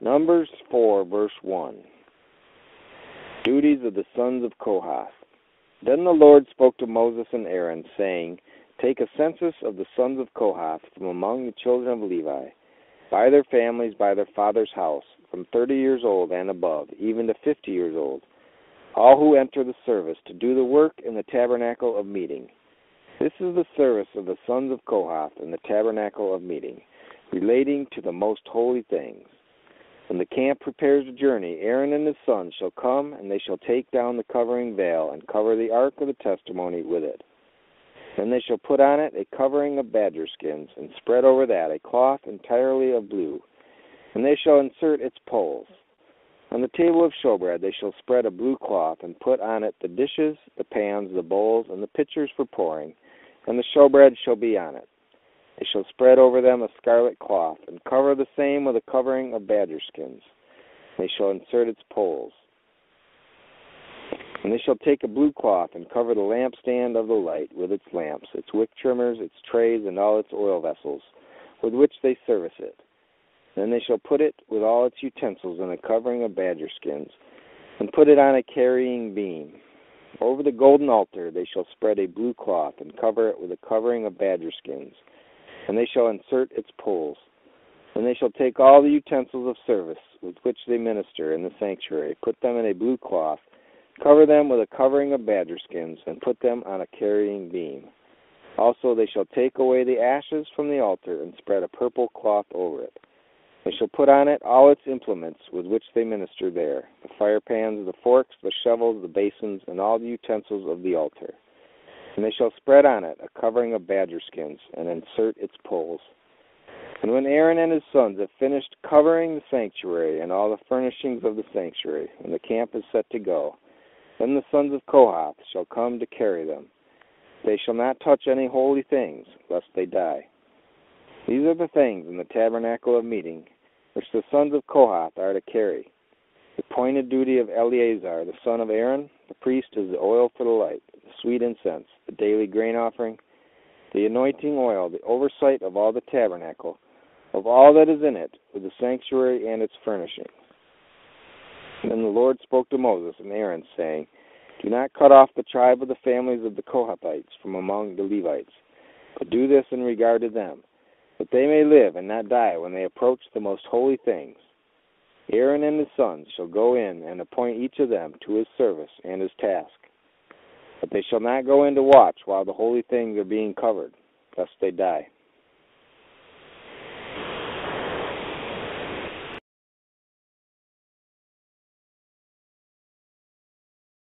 Numbers 4, verse 1. Duties of the sons of Kohath. Then the Lord spoke to Moses and Aaron, saying, Take a census of the sons of Kohath from among the children of Levi, by their families, by their father's house, from thirty years old and above, even to fifty years old, all who enter the service to do the work in the tabernacle of meeting. This is the service of the sons of Kohath in the tabernacle of meeting, relating to the most holy things. When the camp prepares a journey, Aaron and his sons shall come, and they shall take down the covering veil, and cover the ark of the testimony with it. Then they shall put on it a covering of badger skins, and spread over that a cloth entirely of blue. And they shall insert its poles. On the table of showbread they shall spread a blue cloth, and put on it the dishes, the pans, the bowls, and the pitchers for pouring, and the showbread shall be on it. They shall spread over them a scarlet cloth, and cover the same with a covering of badger skins. They shall insert its poles. And they shall take a blue cloth and cover the lampstand of the light with its lamps, its wick trimmers, its trays, and all its oil vessels, with which they service it. Then they shall put it with all its utensils in a covering of badger skins, and put it on a carrying beam. Over the golden altar they shall spread a blue cloth, and cover it with a covering of badger skins, and they shall insert its poles. And they shall take all the utensils of service with which they minister in the sanctuary, put them in a blue cloth, cover them with a covering of badger skins, and put them on a carrying beam. Also they shall take away the ashes from the altar, and spread a purple cloth over it. They shall put on it all its implements with which they minister there the fire pans, the forks, the shovels, the basins, and all the utensils of the altar. And they shall spread on it a covering of badger skins, and insert its poles. And when Aaron and his sons have finished covering the sanctuary and all the furnishings of the sanctuary, and the camp is set to go, then the sons of Kohath shall come to carry them. They shall not touch any holy things, lest they die. These are the things in the tabernacle of meeting which the sons of Kohath are to carry. The appointed duty of Eleazar, the son of Aaron, the priest, is the oil for the light, sweet incense, the daily grain offering, the anointing oil, the oversight of all the tabernacle, of all that is in it, with the sanctuary and its furnishings. Then the Lord spoke to Moses and Aaron, saying, Do not cut off the tribe of the families of the Kohathites from among the Levites, but do this in regard to them that they may live and not die when they approach the most holy things. Aaron and his sons shall go in and appoint each of them to his service and his task. But they shall not go in to watch while the holy things are being covered, lest they die.